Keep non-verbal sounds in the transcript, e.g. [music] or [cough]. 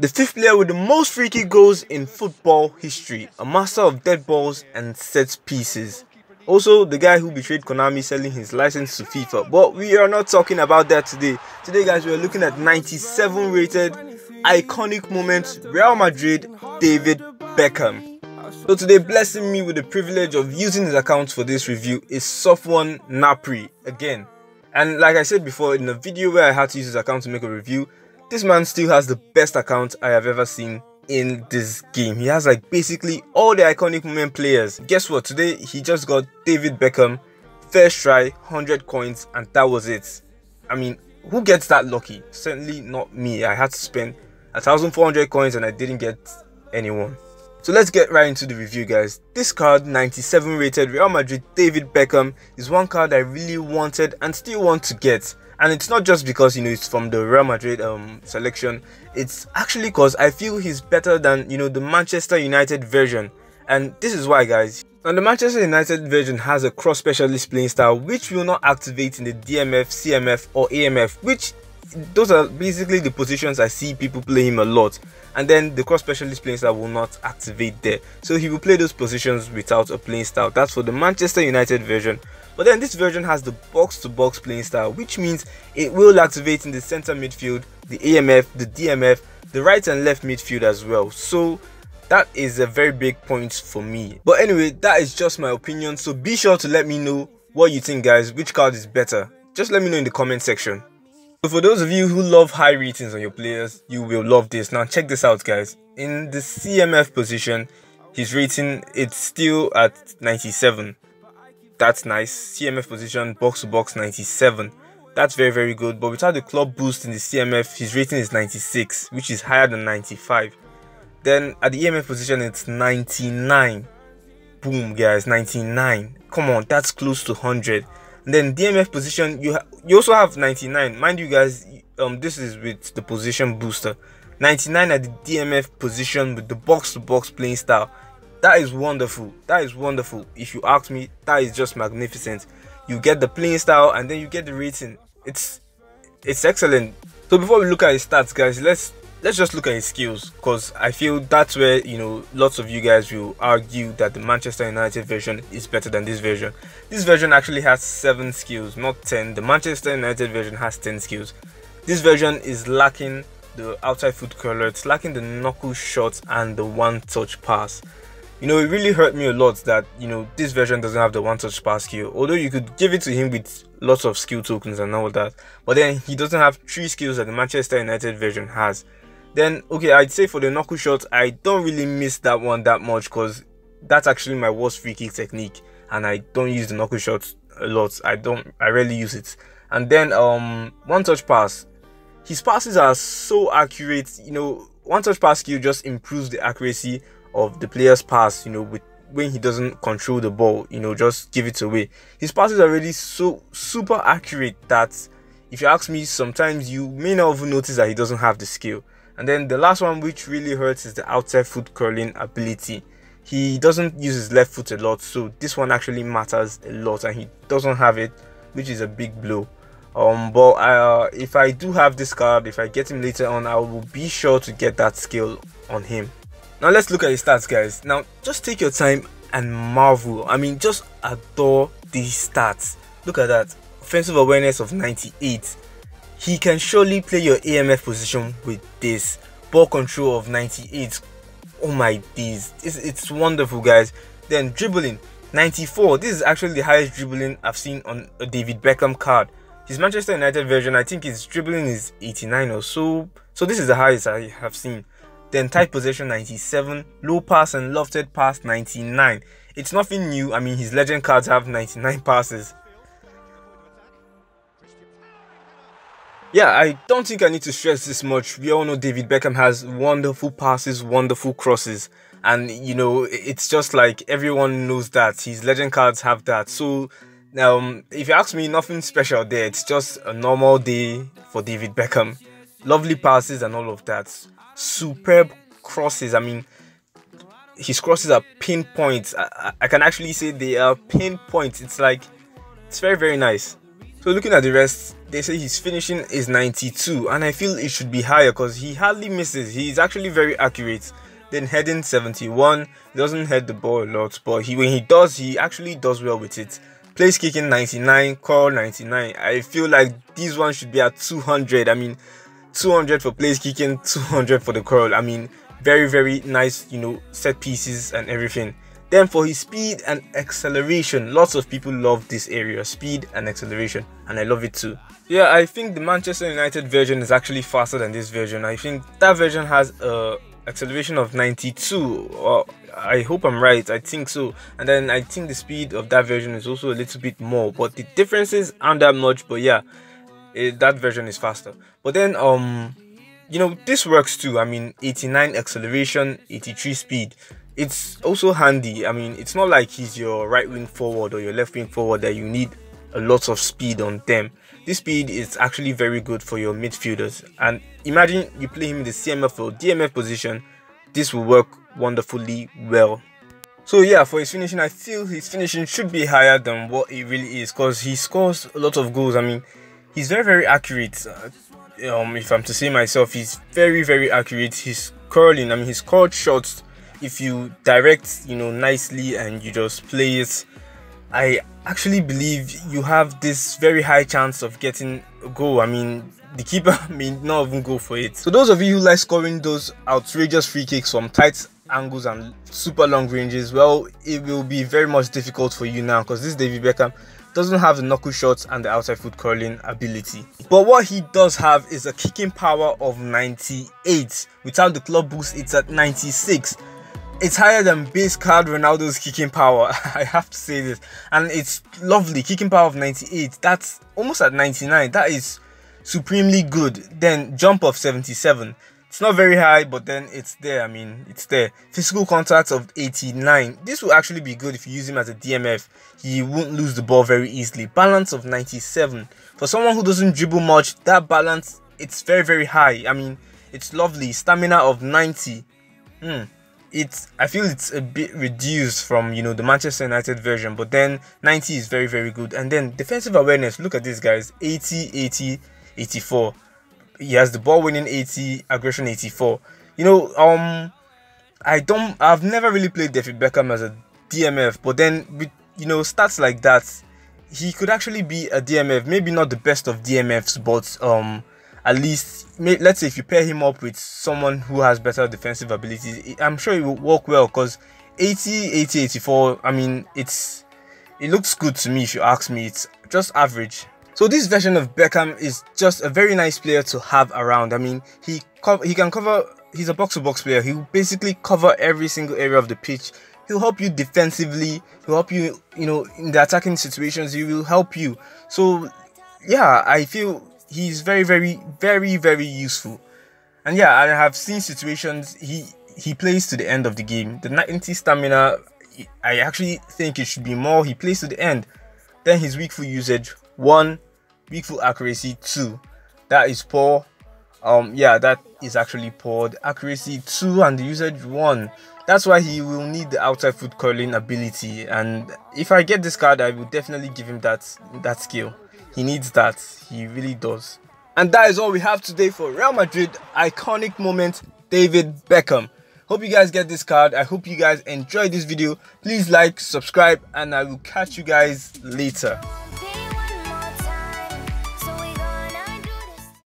The fifth player with the most free kick goals in football history, a master of dead balls and set pieces. Also, the guy who betrayed Konami selling his license to FIFA. But we are not talking about that today. Today, guys, we are looking at 97 rated iconic moments Real Madrid David Beckham. So today, blessing me with the privilege of using his account for this review is Sofwan Napri again. And like I said before, in the video where I had to use his account to make a review, this man still has the best account I have ever seen in this game. He has like basically all the iconic moment players. Guess what? Today he just got David Beckham, first try, 100 coins, and that was it. I mean, who gets that lucky? Certainly not me. I had to spend 1400 coins and I didn't get anyone. So let's get right into the review guys. This card 97 rated Real Madrid David Beckham is one card I really wanted and still want to get and it's not just because you know it's from the Real Madrid um, selection. It's actually because I feel he's better than you know the Manchester United version. And this is why guys. And the Manchester United version has a cross specialist playing style which will not activate in the DMF, CMF or AMF which those are basically the positions I see people play him a lot. And then the cross specialist playing style will not activate there. So he will play those positions without a playing style. That's for the Manchester United version. But then this version has the box to box playing style which means it will activate in the center midfield the AMF the DMF the right and left midfield as well. So that is a very big point for me. But anyway that is just my opinion. So be sure to let me know what you think guys. Which card is better? Just let me know in the comment section so for those of you who love high ratings on your players, you will love this. Now check this out guys. In the CMF position, his rating it's still at 97. That's nice. CMF position box to box 97. That's very very good. But without the club boost in the CMF, his rating is 96, which is higher than 95. Then at the AMF position, it's 99. Boom, guys, 99. Come on, that's close to 100 then DMF position, you you also have 99. Mind you guys, um, this is with the position booster. 99 at the DMF position with the box to box playing style. That is wonderful. That is wonderful. If you ask me, that is just magnificent. You get the playing style and then you get the rating. It's it's excellent. So before we look at his stats, guys, let's let's just look at his skills because I feel that's where you know lots of you guys will argue that the Manchester United version is better than this version. This version actually has seven skills, not ten. The Manchester United version has ten skills. This version is lacking the outside foot curler, it's lacking the knuckle shot and the one touch pass. You know, it really hurt me a lot that you know this version doesn't have the one touch pass skill. Although you could give it to him with lots of skill tokens and all that, but then he doesn't have three skills that the Manchester United version has. Then, okay, I'd say for the knuckle shot, I don't really miss that one that much because that's actually my worst free kick technique, and I don't use the knuckle shot a lot. I don't, I rarely use it. And then, um, one touch pass. His passes are so accurate. You know, one touch pass skill just improves the accuracy of the player's pass. You know, with when he doesn't control the ball, you know, just give it away. His passes are really so super accurate that if you ask me, sometimes you may not even notice that he doesn't have the skill. And then the last one, which really hurts, is the outside foot curling ability. He doesn't use his left foot a lot, so this one actually matters a lot, and he doesn't have it, which is a big blow. Um, but uh, if I do have this card, if I get him later on, I will be sure to get that skill on him. Now let's look at his stats, guys. Now just take your time and marvel. I mean, just adore these stats. Look at that. Offensive awareness of 98, he can surely play your AMF position with this ball control of 98. Oh my days, it's, it's wonderful, guys. Then dribbling 94. This is actually the highest dribbling I've seen on a David Beckham card. His Manchester United version, I think his dribbling is 89 or so. So this is the highest I have seen. Then tight possession 97, low pass and lofted pass 99. It's nothing new. I mean, his legend cards have 99 [laughs] passes. Yeah, I don't think I need to stress this much. We all know David Beckham has wonderful passes, wonderful crosses. And, you know, it's just like everyone knows that. His legend cards have that. So, um, if you ask me, nothing special there. It's just a normal day for David Beckham. Lovely passes and all of that. Superb crosses. I mean, his crosses are pinpoints. I, I can actually say they are pinpoints. It's like, it's very, very nice. So looking at the rest, they say his finishing is 92 and I feel it should be higher because he hardly misses. He's actually very accurate. Then heading 71, doesn't head the ball a lot, but he when he does, he actually does well with it. Place kicking 99, curl 99. I feel like these ones should be at 200. I mean, 200 for place kicking, 200 for the curl. I mean, very, very nice, you know, set pieces and everything. Then for his speed and acceleration, lots of people love this area, speed and acceleration, and I love it too. Yeah, I think the Manchester United version is actually faster than this version. I think that version has a acceleration of 92 or I hope I'm right I think so and then I think the speed of that version is also a little bit more but the differences aren't that much but yeah it, that version is faster but then um you know this works too I mean 89 acceleration 83 speed it's also handy. I mean it's not like he's your right wing forward or your left wing forward that you need a lot of speed on them. This speed is actually very good for your midfielders. And imagine you play him in the CMF or DMF position. This will work wonderfully well. So yeah for his finishing I feel his finishing should be higher than what it really is because he scores a lot of goals. I mean he's very very accurate. Uh, um if I'm to say myself he's very very accurate. He's curling I mean he's curled shots if you direct you know nicely and you just play it I actually believe you have this very high chance of getting a goal. I mean, the keeper [laughs] may not even go for it. So those of you who like scoring those outrageous free kicks from tight angles and super long ranges, well, it will be very much difficult for you now because this David Beckham doesn't have the knuckle shots and the outside foot curling ability. But what he does have is a kicking power of 98. Without the club boost, it's at 96 it's higher than base card Ronaldo's kicking power. [laughs] I have to say this. And it's lovely. Kicking power of 98. That's almost at 99. That is supremely good. Then jump of 77. It's not very high, but then it's there. I mean, it's there. Physical contact of 89. This will actually be good if you use him as a DMF. He won't lose the ball very easily. Balance of 97. For someone who doesn't dribble much, that balance, it's very, very high. I mean, it's lovely. Stamina of 90. Hmm it's I feel it's a bit reduced from you know the Manchester United version, but then 90 is very very good. And then defensive awareness, look at this guys, 80, 80, 84. He has the ball winning 80, aggression 84. You know, um I don't I've never really played David Beckham as a DMF, but then with you know stats like that, he could actually be a DMF, maybe not the best of DMFs, but um at least let's say if you pair him up with someone who has better defensive abilities i'm sure it will work well because 80 80 84 i mean it's it looks good to me if you ask me. It's just average. So this version of beckham is just a very nice player to have around. I mean he he can cover he's a box-to-box player. He'll basically cover every single area of the pitch. He'll help you defensively. He'll help you you know in the attacking situations. He will help you. So yeah i feel he's very, very, very, very useful. And yeah, I have seen situations he he plays to the end of the game. The 90 stamina, I actually think it should be more. He plays to the end. Then his weak foot usage one, weak foot accuracy two. That is poor. Um, yeah, that is actually poor. The accuracy two and the usage one. That's why he will need the outside foot curling ability. And if I get this card, I will definitely give him that that skill. He needs that. He really does. And that is all we have today for Real Madrid iconic moment David Beckham. Hope you guys get this card. I hope you guys enjoyed this video. Please like, subscribe, and I will catch you guys later.